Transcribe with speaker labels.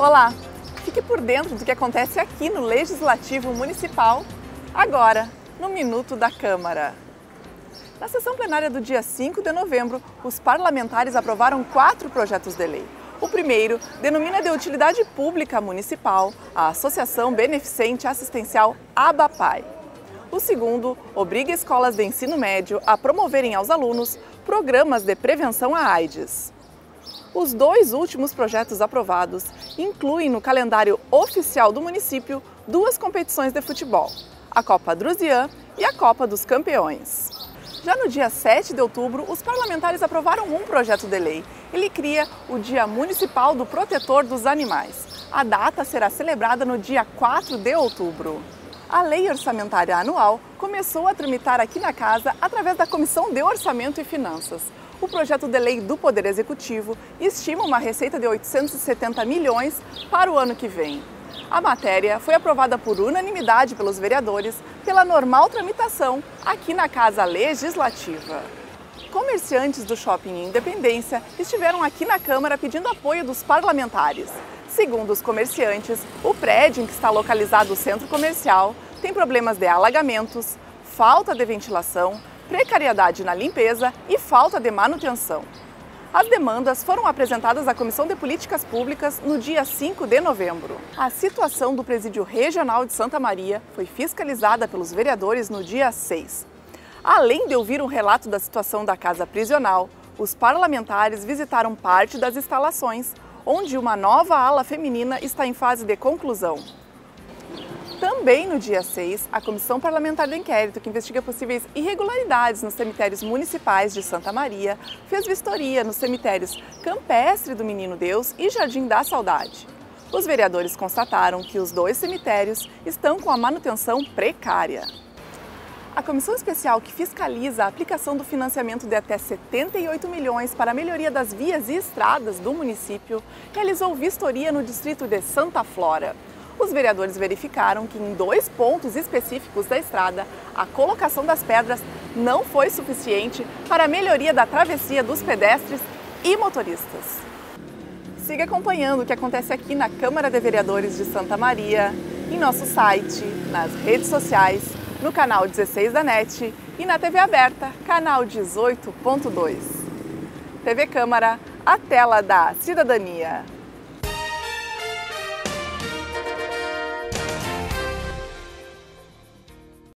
Speaker 1: Olá! Fique por dentro do que acontece aqui no Legislativo Municipal, agora, no Minuto da Câmara. Na sessão plenária do dia 5 de novembro, os parlamentares aprovaram quatro projetos de lei. O primeiro denomina de utilidade pública municipal a Associação Beneficente Assistencial ABAPAI. O segundo obriga escolas de ensino médio a promoverem aos alunos programas de prevenção à AIDS. Os dois últimos projetos aprovados incluem no calendário oficial do município duas competições de futebol, a Copa Drusian e a Copa dos Campeões. Já no dia 7 de outubro, os parlamentares aprovaram um projeto de lei. Ele cria o Dia Municipal do Protetor dos Animais. A data será celebrada no dia 4 de outubro. A Lei Orçamentária Anual começou a tramitar aqui na casa através da Comissão de Orçamento e Finanças o projeto de lei do Poder Executivo estima uma receita de 870 milhões para o ano que vem. A matéria foi aprovada por unanimidade pelos vereadores pela normal tramitação aqui na Casa Legislativa. Comerciantes do Shopping Independência estiveram aqui na Câmara pedindo apoio dos parlamentares. Segundo os comerciantes, o prédio em que está localizado o centro comercial tem problemas de alagamentos, falta de ventilação, precariedade na limpeza e falta de manutenção. As demandas foram apresentadas à Comissão de Políticas Públicas no dia 5 de novembro. A situação do Presídio Regional de Santa Maria foi fiscalizada pelos vereadores no dia 6. Além de ouvir um relato da situação da casa prisional, os parlamentares visitaram parte das instalações, onde uma nova ala feminina está em fase de conclusão. Também no dia 6, a Comissão Parlamentar de Inquérito, que investiga possíveis irregularidades nos cemitérios municipais de Santa Maria, fez vistoria nos cemitérios Campestre do Menino Deus e Jardim da Saudade. Os vereadores constataram que os dois cemitérios estão com a manutenção precária. A comissão especial que fiscaliza a aplicação do financiamento de até 78 milhões para a melhoria das vias e estradas do município realizou vistoria no distrito de Santa Flora os vereadores verificaram que em dois pontos específicos da estrada, a colocação das pedras não foi suficiente para a melhoria da travessia dos pedestres e motoristas. Siga acompanhando o que acontece aqui na Câmara de Vereadores de Santa Maria, em nosso site, nas redes sociais, no canal 16 da NET e na TV aberta, canal 18.2. TV Câmara, a tela da cidadania.